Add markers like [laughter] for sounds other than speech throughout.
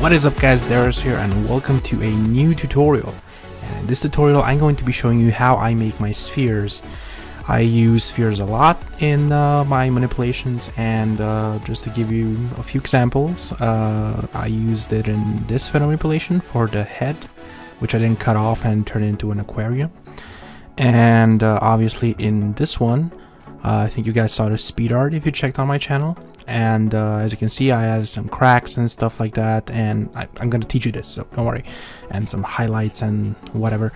What is up guys, Darius here and welcome to a new tutorial. And in this tutorial I'm going to be showing you how I make my spheres. I use spheres a lot in uh, my manipulations and uh, just to give you a few examples, uh, I used it in this photo manipulation for the head, which I then cut off and turn into an aquarium. And uh, obviously in this one, uh, I think you guys saw the speed art if you checked on my channel and uh, as you can see I added some cracks and stuff like that and I, am gonna teach you this so don't worry. And some highlights and whatever.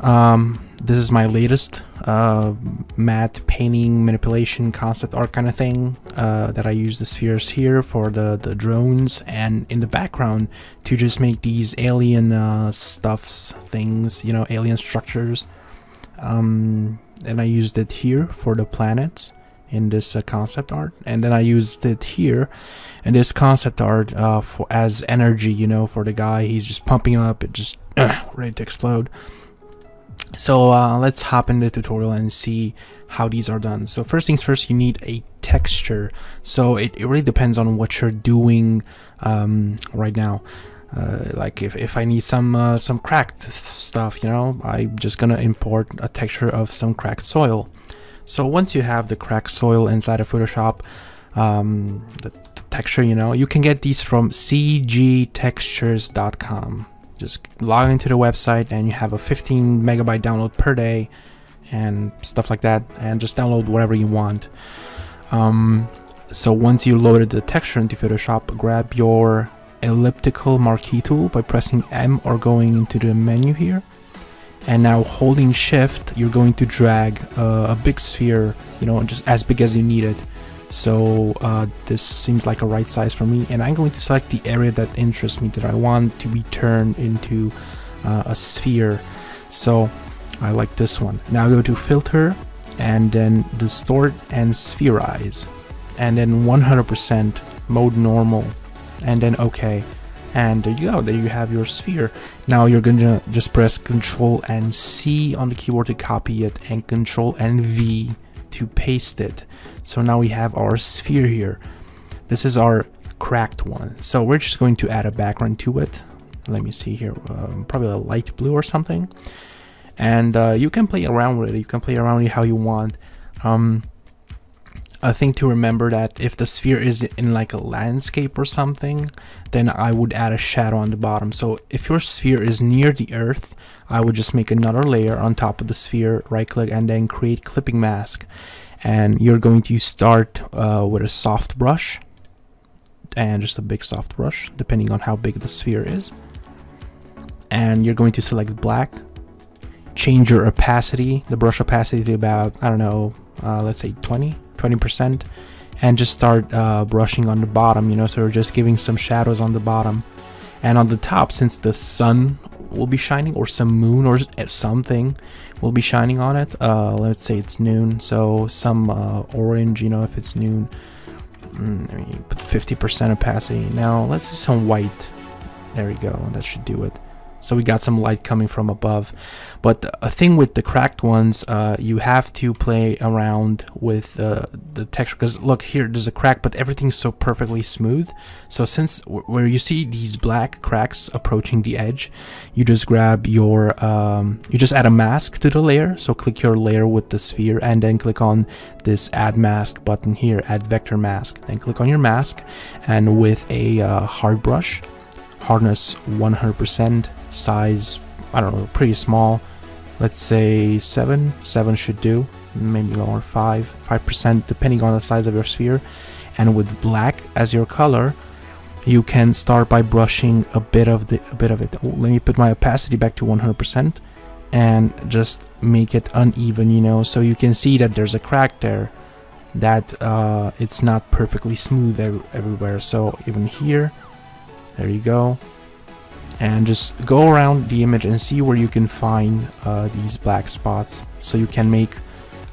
Um, this is my latest uh, matte painting manipulation concept art kind of thing uh, that I use the spheres here for the the drones and in the background to just make these alien uh, stuffs things you know alien structures. Um, and I used it here for the planets in this uh, concept art. And then I used it here. In this concept art uh, for as energy you know for the guy. He's just pumping up. It just [clears throat] ready to explode. So uh, let's hop into the tutorial and see how these are done. So first things first you need a texture. So it, it really depends on what you're doing um, right now. Uh, like if, if I need some uh, some cracked stuff you know I'm just gonna import a texture of some cracked soil so once you have the cracked soil inside of Photoshop, um, the, texture, you know, you can get these from cgtextures.com. Just log into the website and you have a 15 megabyte download per day and stuff like that and just download whatever you want. Um, so once you loaded the texture into Photoshop, grab your elliptical marquee tool by pressing M or going into the menu here and now holding shift you're going to drag uh, a big sphere you know just as big as you need it. So uh, this seems like a right size for me and I'm going to select the area that interests me that I want to be turned into uh, a sphere. So I like this one. Now go to filter and then distort and spherize. And then 100% mode normal. And then okay and there you go there you have your sphere. Now you're gonna just press ctrl and c on the keyboard to copy it and control and v to paste it. So now we have our sphere here. This is our cracked one. So we're just going to add a background to it. Let me see here um, probably a light blue or something. And uh, you can play around with it. You can play around with it how you want. Um, a thing to remember that if the sphere is in like a landscape or something, then I would add a shadow on the bottom. So if your sphere is near the earth, I would just make another layer on top of the sphere, right click and then create clipping mask. And you're going to start uh, with a soft brush and just a big soft brush, depending on how big the sphere is. And you're going to select black, change your opacity, the brush opacity to about, I don't know, uh, let's say 20 20% and just start uh, brushing on the bottom you know so we're just giving some shadows on the bottom. And on the top since the sun will be shining or some moon or something will be shining on it uh, let's say it's noon so some uh, orange you know if it's noon mm, put 50% opacity now let's do some white. There we go. That should do it so we got some light coming from above. But a thing with the cracked ones uh, you have to play around with uh, the texture. Because look here there's a crack but everything's so perfectly smooth. So since where you see these black cracks approaching the edge you just grab your um, you just add a mask to the layer. So click your layer with the sphere and then click on this add mask button here add vector mask. Then click on your mask and with a uh, hard brush hardness 100% size I don't know pretty small. Let's say 7 7 should do maybe lower 5 5% depending on the size of your sphere. And with black as your color you can start by brushing a bit of the a bit of it. Let me put my opacity back to 100% and just make it uneven you know? So you can see that there's a crack there that uh, it's not perfectly smooth everywhere. So even here there you go. And just go around the image and see where you can find uh, these black spots so you can make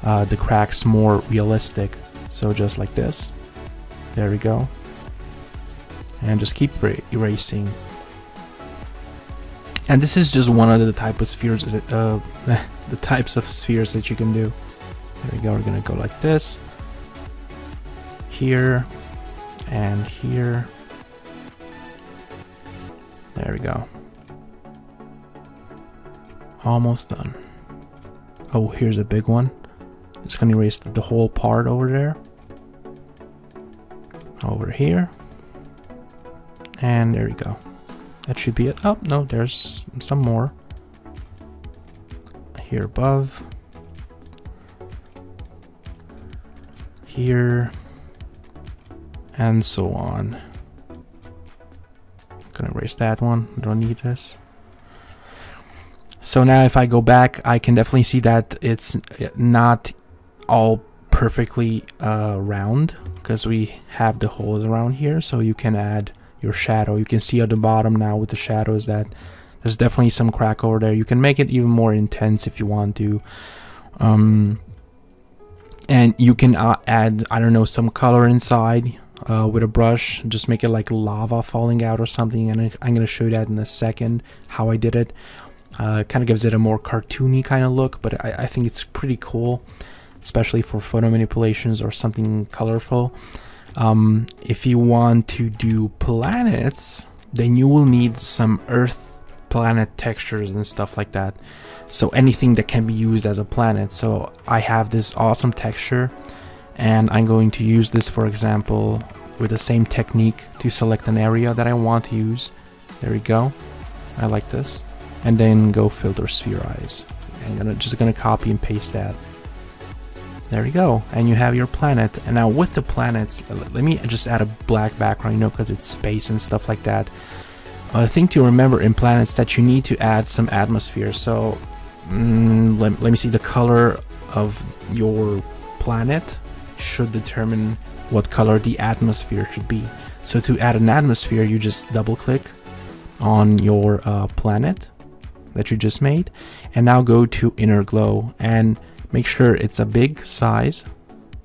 uh, the cracks more realistic. So just like this. There we go. And just keep erasing. And this is just one of the type of spheres that, uh, [laughs] the types of spheres that you can do. There we go. We're gonna go like this. Here and here There we go. Almost done. Oh, here's a big one. Just gonna erase the whole part over there. Over here. And there we go. That should be it. Oh, no, there's some more. Here above. Here. And so on. Gonna erase that one. I Don't need this. So now if I go back, I can definitely see that it's not all perfectly uh, round because we have the holes around here. So you can add your shadow. You can see at the bottom now with the shadows that there's definitely some crack over there. You can make it even more intense if you want to. Um, and you can uh, add, I don't know, some color inside uh, with a brush. Just make it like lava falling out or something. And I'm to show you that in a second, how I did it. Uh, kind of gives it a more cartoony kind of look, but I, I think it's pretty cool, especially for photo manipulations or something colorful. Um, if you want to do planets, then you will need some Earth planet textures and stuff like that. So anything that can be used as a planet. So I have this awesome texture and I'm going to use this for example with the same technique to select an area that I want to use. There we go. I like this. And then go filter spherize. I'm gonna just gonna copy and paste that. There you go, and you have your planet. And now with the planets, let me just add a black background, you know, because it's space and stuff like that. A thing to remember in planets that you need to add some atmosphere. So mm, let, let me see the color of your planet should determine what color the atmosphere should be. So to add an atmosphere, you just double click on your uh, planet that you just made and now go to inner glow and make sure it's a big size.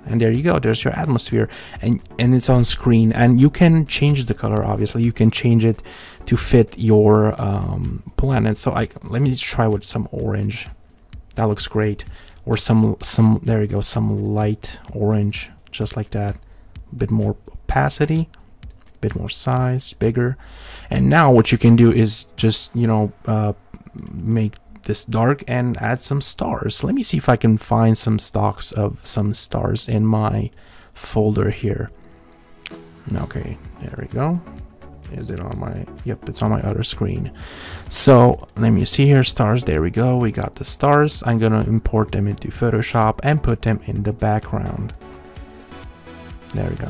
And there you go there's your atmosphere. And and it's on screen. And you can change the color obviously. You can change it to fit your um, planet. So I let me try with some orange. That looks great or some some there you go some light orange just like that a bit more opacity a bit more size bigger and now what you can do is just you know uh, make this dark and add some stars. Let me see if I can find some stocks of some stars in my folder here. Okay, there we go. Is it on my, yep, it's on my other screen. So let me see here, stars, there we go. We got the stars. I'm gonna import them into Photoshop and put them in the background. There we go.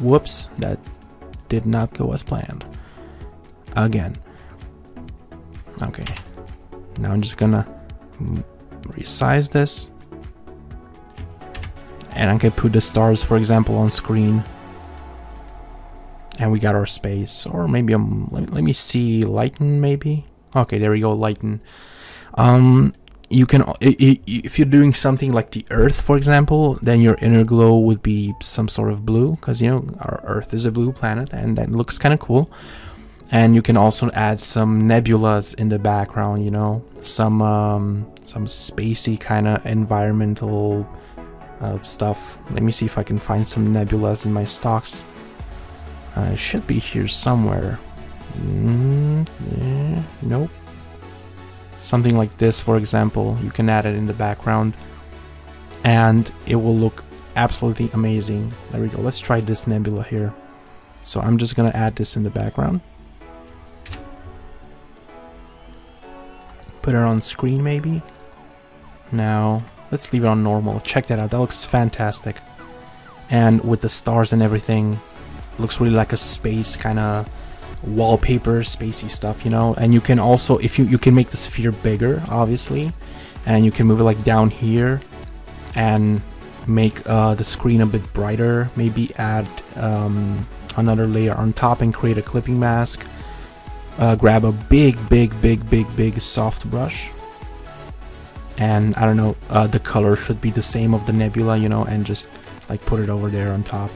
Whoops, that did not go as planned. Again. Okay, now I'm just gonna resize this. And I can put the stars, for example, on screen. And we got our space. Or maybe, um, let, let me see, lighten maybe? Okay, there we go, lighten. Um, you can, if you're doing something like the Earth, for example, then your inner glow would be some sort of blue. Because, you know, our Earth is a blue planet and that looks kind of cool and you can also add some nebulas in the background you know some um, some spacey kind of environmental uh, stuff let me see if I can find some nebulas in my stocks uh, it should be here somewhere mm, yeah, nope something like this for example you can add it in the background and it will look absolutely amazing there we go let's try this nebula here so I'm just gonna add this in the background put it on screen maybe. Now, let's leave it on normal. Check that out. That looks fantastic. And with the stars and everything, looks really like a space kind of wallpaper, spacey stuff, you know. And you can also, if you, you can make the sphere bigger, obviously. And you can move it like down here and make uh, the screen a bit brighter. Maybe add um, another layer on top and create a clipping mask uh, grab a big, big, big, big, big soft brush. And I don't know, uh, the color should be the same of the nebula, you know, and just like put it over there on top.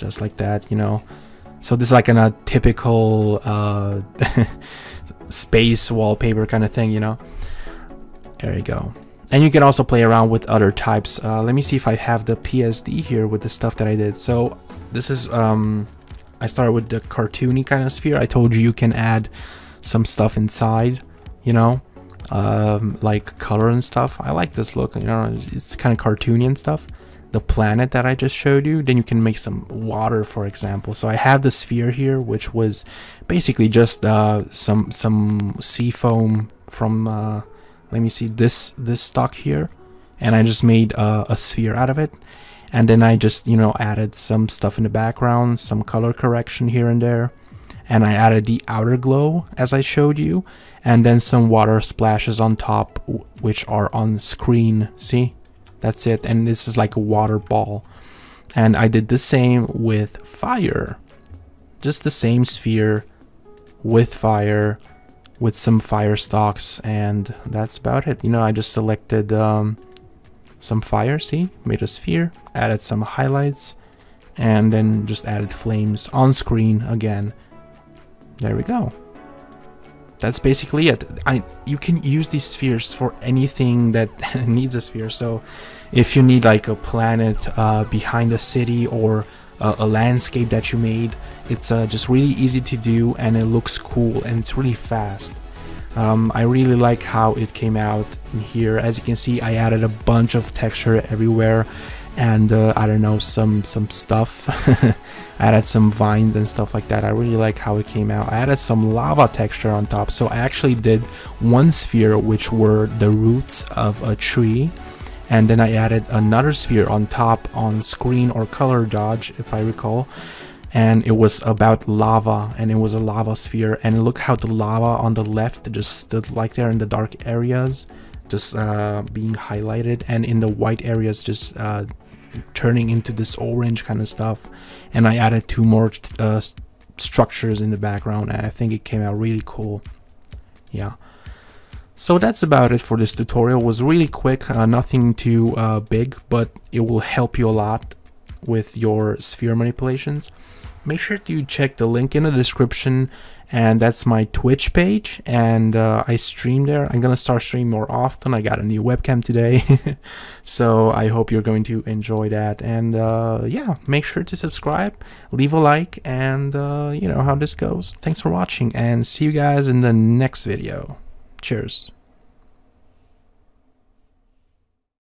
Just like that, you know. So this is like a typical uh, [laughs] space wallpaper kind of thing, you know. There you go. And you can also play around with other types. Uh, let me see if I have the PSD here with the stuff that I did. So this is um, I started with the cartoony kind of sphere. I told you you can add some stuff inside, you know, um, like color and stuff. I like this look, you know, it's kind of cartoony and stuff. The planet that I just showed you, then you can make some water, for example. So I have the sphere here, which was basically just uh, some some sea foam from, uh, let me see, this this stock here, and I just made uh, a sphere out of it. And then I just, you know, added some stuff in the background, some color correction here and there. And I added the outer glow as I showed you. And then some water splashes on top which are on screen. See that's it. And this is like a water ball. And I did the same with fire. Just the same sphere with fire with some fire stalks and that's about it. You know I just selected um, some fire see? Made a sphere added some highlights and then just added flames on screen again. There we go. That's basically it. I You can use these spheres for anything that [laughs] needs a sphere. So if you need like a planet uh, behind a city or a, a, landscape that you made, it's uh, just really easy to do and it looks cool and it's really fast. Um, I really like how it came out in here. As you can see, I added a bunch of texture everywhere and uh, I don't know some some stuff. [laughs] I added some vines and stuff like that. I really like how it came out. I added some lava texture on top. So I actually did one sphere which were the roots of a tree and then I added another sphere on top on screen or color dodge if I recall. And it was about lava and it was a lava sphere. And look how the lava on the left just stood like there in the dark areas just uh, being highlighted and in the white areas just uh, turning into this orange kind of stuff. And I added two more uh, structures in the background and I think it came out really cool. Yeah. So that's about it for this tutorial. It was really quick uh, nothing too uh, big but it will help you a lot with your sphere manipulations make sure to check the link in the description and that's my Twitch page and uh, I stream there. I'm gonna start streaming more often. I got a new webcam today [laughs] so I hope you're going to enjoy that and uh, yeah make sure to subscribe leave a like and uh, you know how this goes. Thanks for watching and see you guys in the next video. Cheers.